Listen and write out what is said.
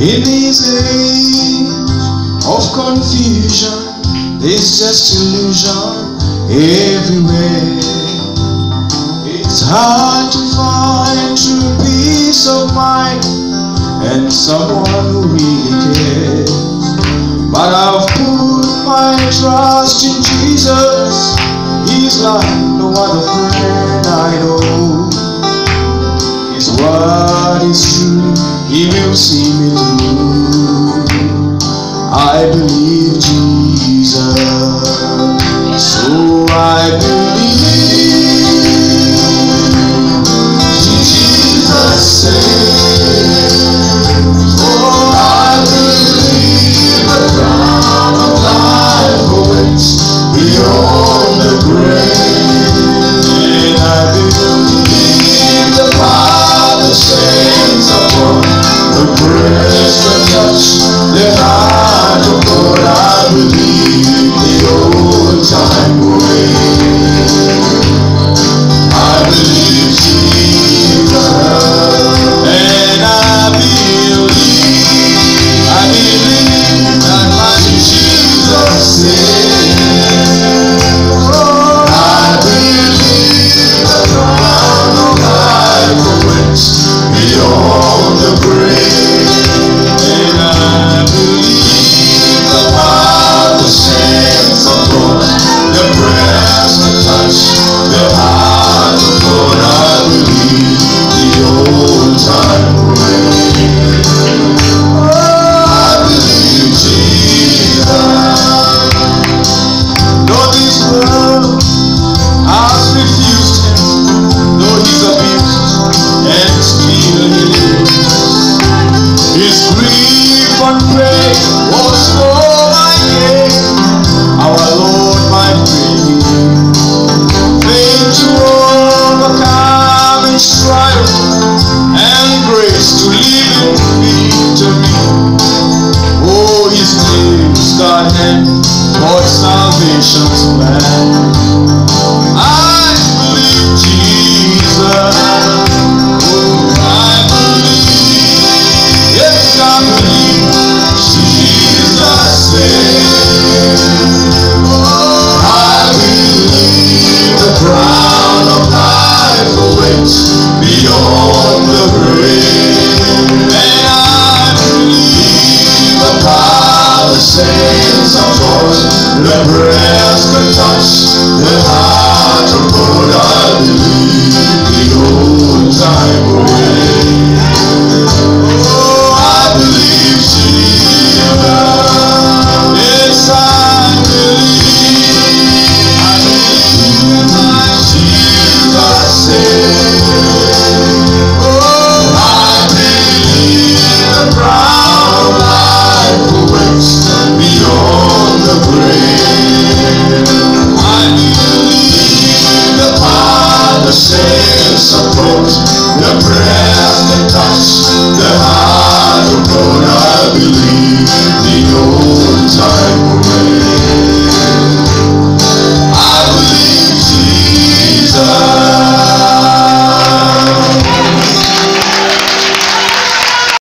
In this age of confusion, there's just illusion everywhere. It's hard to find true peace of mind and someone who really cares. But I've put my trust in Jesus. He's like no other friend I know. His word is true, He will see me through. I believe Jesus, old salvation's plan. I believe Jesus. I believe. Yes, I believe Jesus saves. I believe the crown of life awaits beyond the grave. And I believe the Father sends upon the breast can touch the heart of God.